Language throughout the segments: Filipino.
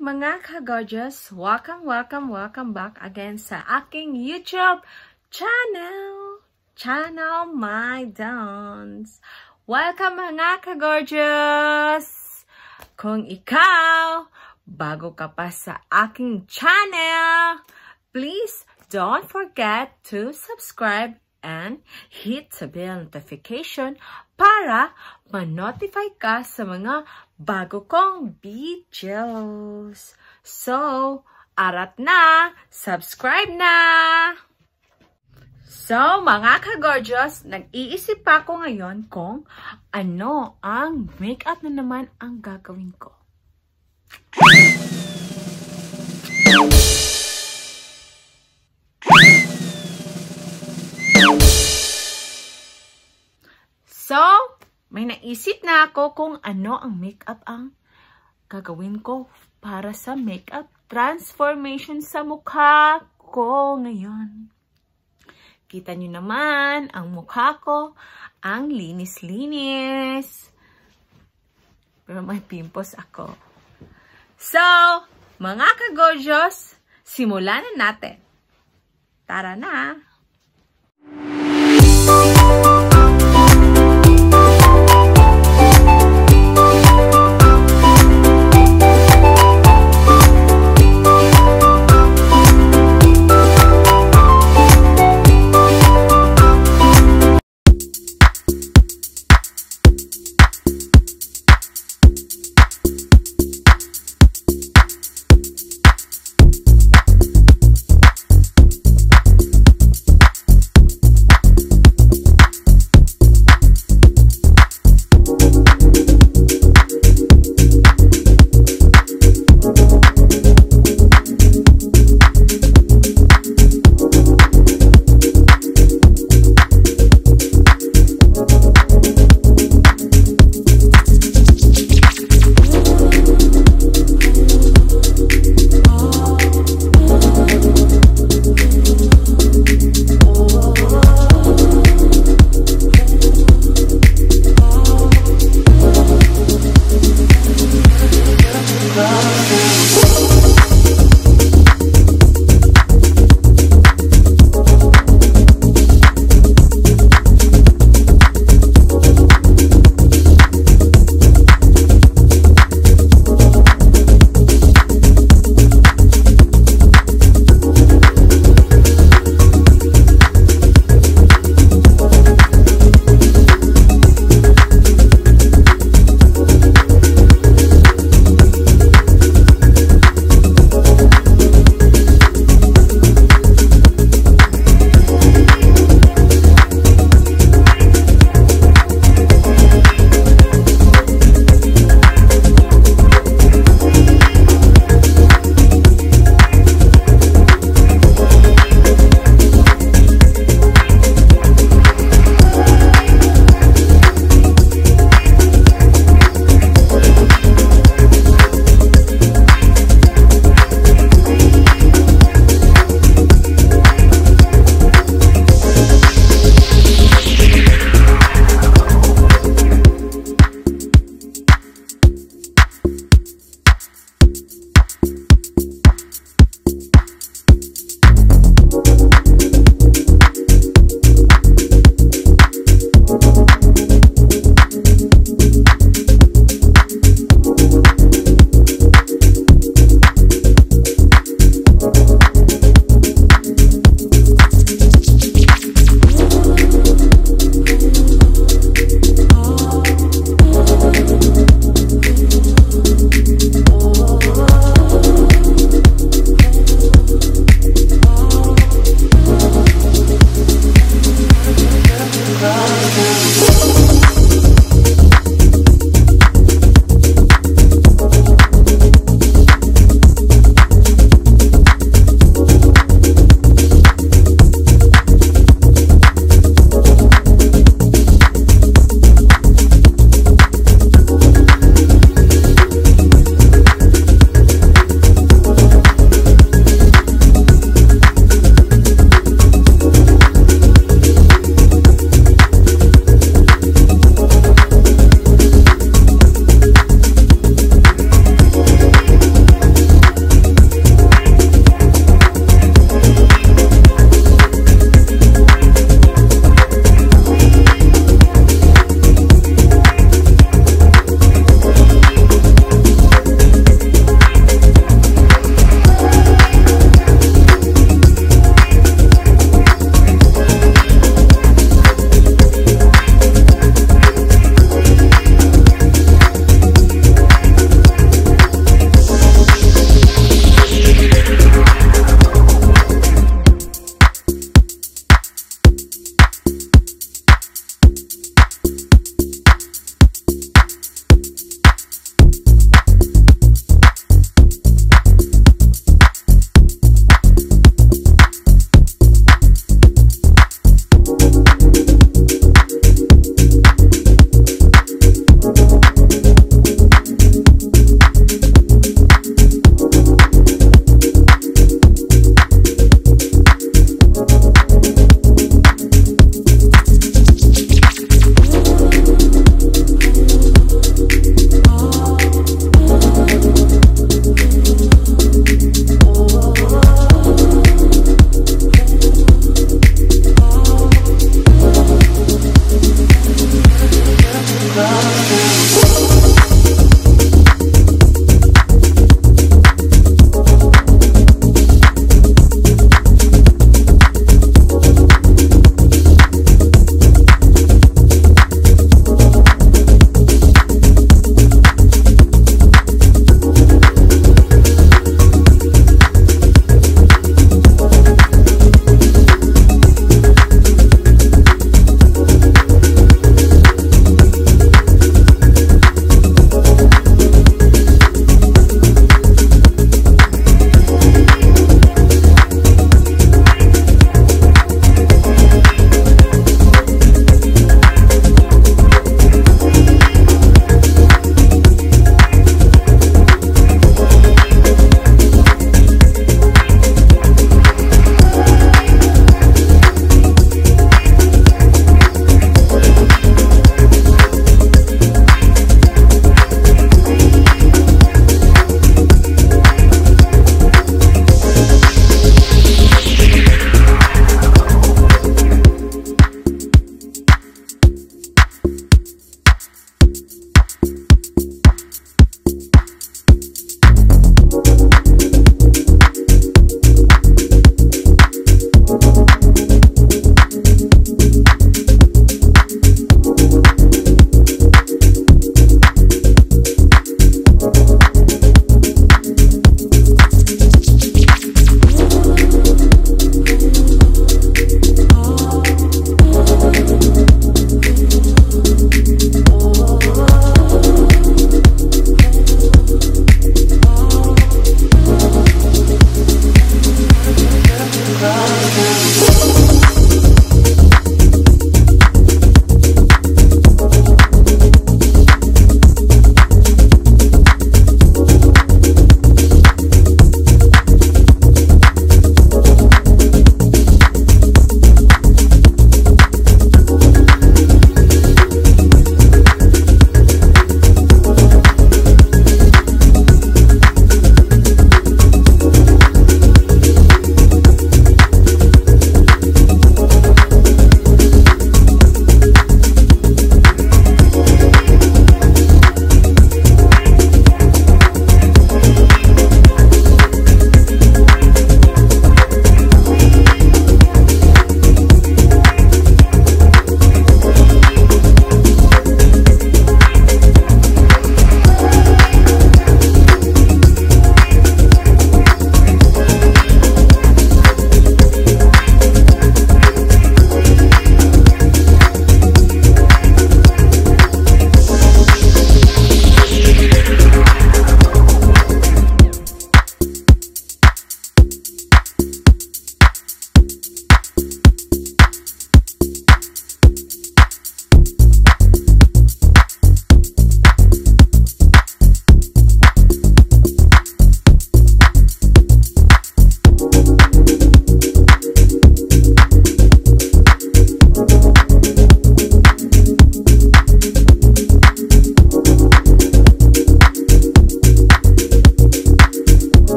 mga ka-gorgeous! Welcome, welcome, welcome back again sa aking YouTube channel! Channel My Dance! Welcome mga ka-gorgeous! Kung ikaw, bago ka pa sa aking channel, please don't forget to subscribe and hit the bell notification para ma-notify ka sa mga bago kong videos. So, arat na! Subscribe na! So, mga ka-gorgeous, nag-iisip pa ako ngayon kung ano ang makeup na naman ang gagawin ko. So, may naisip na ako kung ano ang makeup ang gagawin ko para sa makeup transformation sa mukha ko ngayon. Kita nyo naman ang mukha ko, ang linis-linis. Pero may pimples ako. So, mga ka-gorgeous, simulan na natin. Tara na! ka-gorgeous,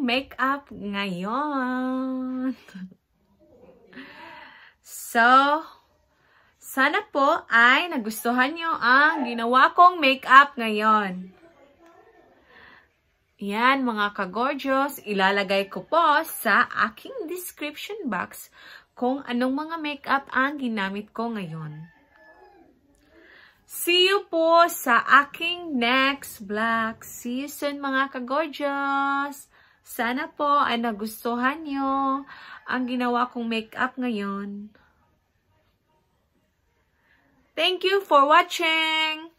makeup ngayon. so, sana po ay nagustuhan nyo ang ginawa kong makeup ngayon. Yan mga ka-gorgeous, ilalagay ko po sa aking description box kung anong mga makeup ang ginamit ko ngayon. See you po sa aking next vlog. See you soon mga ka-gorgeous. Sana po ay nagustuhan nyo ang ginawa kong makeup ngayon. Thank you for watching!